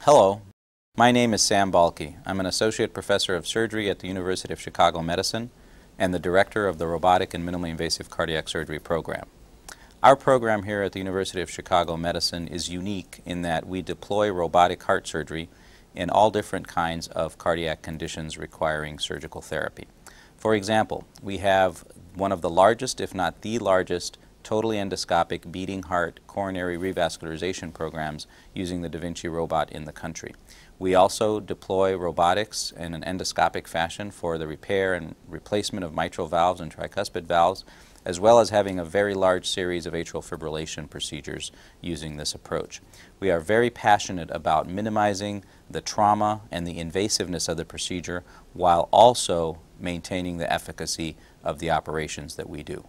Hello, my name is Sam Balkhy. I'm an Associate Professor of Surgery at the University of Chicago Medicine and the Director of the Robotic and Minimally Invasive Cardiac Surgery Program. Our program here at the University of Chicago Medicine is unique in that we deploy robotic heart surgery in all different kinds of cardiac conditions requiring surgical therapy. For example, we have one of the largest, if not the largest, totally endoscopic beating heart coronary revascularization programs using the Da Vinci robot in the country. We also deploy robotics in an endoscopic fashion for the repair and replacement of mitral valves and tricuspid valves, as well as having a very large series of atrial fibrillation procedures using this approach. We are very passionate about minimizing the trauma and the invasiveness of the procedure while also maintaining the efficacy of the operations that we do.